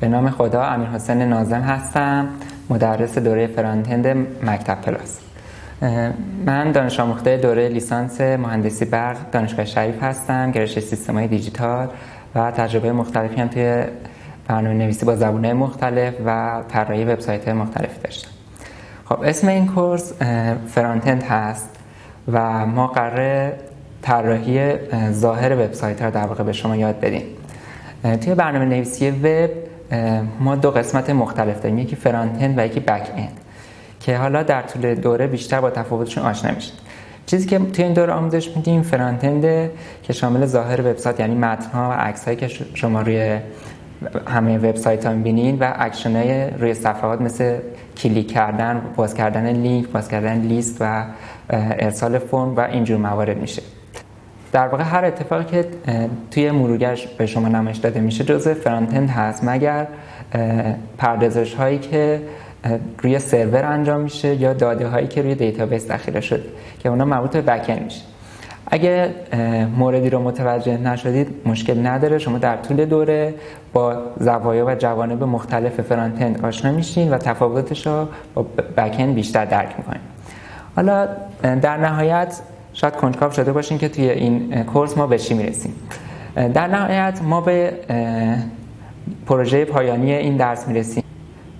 به نام خدا امیر حسین نازم هستم مدرس دوره فرانتند مکتب پلاس. من دانش آموخته دوره لیسانس مهندسی برق دانشگاه شریف هستم گرایش سیستم‌های دیجیتال و تجربه مختلفی هم توی برنامه نویسی با زبانه مختلف و طراحی وبسایت مختلفی داشتم. خب اسم این کورس فرانتند هست. و ما قرار طراحی ظاهر وبسایت رو در واقع به شما یاد بدیم. توی برنامه نویسی وب ما دو قسمت مختلف داریم. یکی front و یکی back end که حالا در طول دوره بیشتر با تفاوتشون آشنا میشید چیزی که توی این دوره آموزش میدیم front که شامل ظاهر وبسایت یعنی متن ها و عکس که شما روی همه وبسایت ها می‌بینید و اکشن های روی صفحات مثل کلیک کردن باز کردن لینک باز کردن لیست و ارسال فرم و اینجور موارد میشه. در واقع هر اتفاقی که توی مرورگرش به شما نمایش داده میشه جزء front هست. مگر پردازش هایی که روی سرور انجام میشه یا داده هایی که روی database ذخیره شده که اونا مربوط به back میشه. اگه موردی رو متوجه نشدید مشکل نداره. شما در طول دوره با زوایا و جوانب مختلف front آشنا میشین و تفاوتش رو با بک بیشتر درک می‌کنین. حالا در نهایت شاید کنجکاو شده باشین که توی این کورس ما به چی می‌رسیم. در نهایت ما به پروژه پایانی این درس می‌رسیم.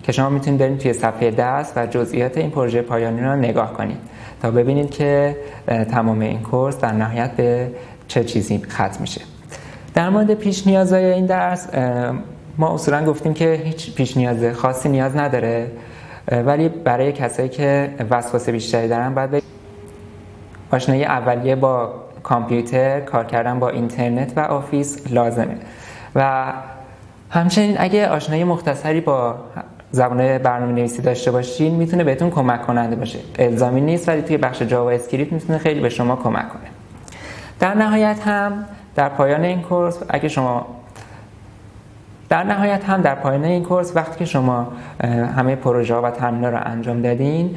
که شما می‌تونید برید توی صفحه دست و جزئیات این پروژه پایانی رو نگاه کنید تا ببینید که تمام این کورس در نهایت به چه چیزی ختم میشه. در مورد پیش نیازهای این درس ما اصولا گفتیم که هیچ پیش نیاز خاصی نیاز نداره ولی برای کسایی که وسواس بیشتری دارن باید آشنایی اولیه با کامپیوتر کار کردن با اینترنت و Office لازمه. و همچنین اگه آشنایی مختصری با زبان برنامه نویسی داشته باشین می‌تونه بهتون کمک کننده باشه. الزامی نیست ولی توی بخش JavaScript می‌تونه خیلی به شما کمک کنه. در نهایت هم در پایان این کورس اگه شما در نهایت هم در پایان این کورس وقتی که شما همه پروژه و تمرین رو انجام دادین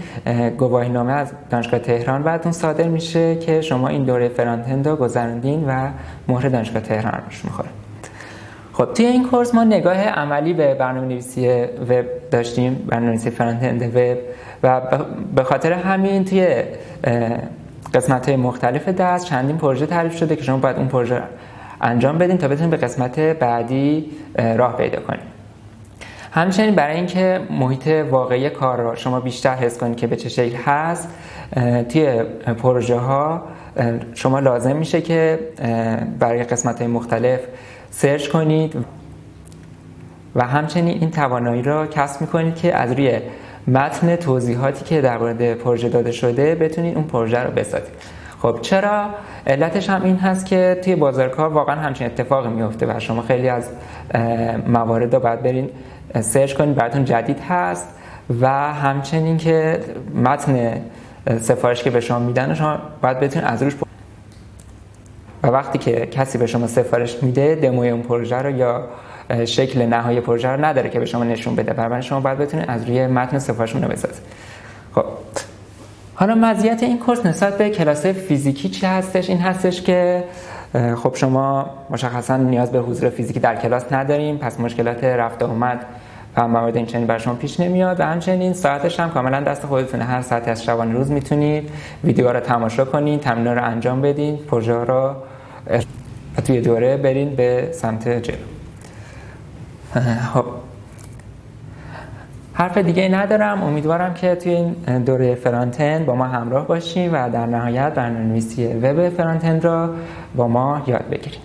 گواهی نامه از دانشگاه تهران براتون صادر میشه که شما این دوره فرانت رو گذراندین و مهر دانشگاه تهران روش می‌خوره خب توی این کورس ما نگاه عملی به برنامه نویسی وب داشتیم برنامه نویسی فرانت اند وب و به خاطر همین توی قسمت های مختلف درس چندین پروژه تعریف شده که شما باید اون پروژه انجام بدین تا بتونید به قسمت بعدی راه پیدا کنید همچنین برای اینکه محیط واقعی کار را شما بیشتر حس کنید که به چه شکل هست توی پروژه ها شما لازم میشه که برای قسمت های مختلف سرچ کنید و همچنین این توانایی را کسب می‌کنید که از روی متن توضیحاتی که در مورد پروژه داده شده بتونید اون پروژه رو بسازید. خب چرا؟ علتش هم این هست که توی بازار کار واقعا همچین اتفاقی میفته و شما خیلی از موارد رو باید برین سرچ کنید براتون جدید هست و همچنین که متن سفارش که به شما میدن شما باید بتونید از روش و وقتی که کسی به شما سفارش میده دموی اون پروژه رو یا شکل نهایی پروژه رو نداره که به شما نشون بده. بنابراین شما باید بتونید از روی متن سفارشون رو بسازید. خب. حالا مزیت این کورس نسبت به کلاس فیزیکی چی هستش؟ این هستش که خب شما مشخصا نیاز به حضور فیزیکی در کلاس نداریم پس مشکلات رفت و آمد و موارد این چنین بر شما پیش نمیاد و همچنین ساعتش هم کاملا دست خودتونه. هر ساعتی از شبانه روز می‌تونید ویدیو رو تماشا کنید تمرین رو انجام بدین پروژه رو توی دوره برین به سمت جلو. خب. حرف دیگه ندارم. امیدوارم که توی این دوره فرانتن با ما همراه باشیم و در نهایت برنامه‌نویسی وب فرانتن را با ما یاد بگیریم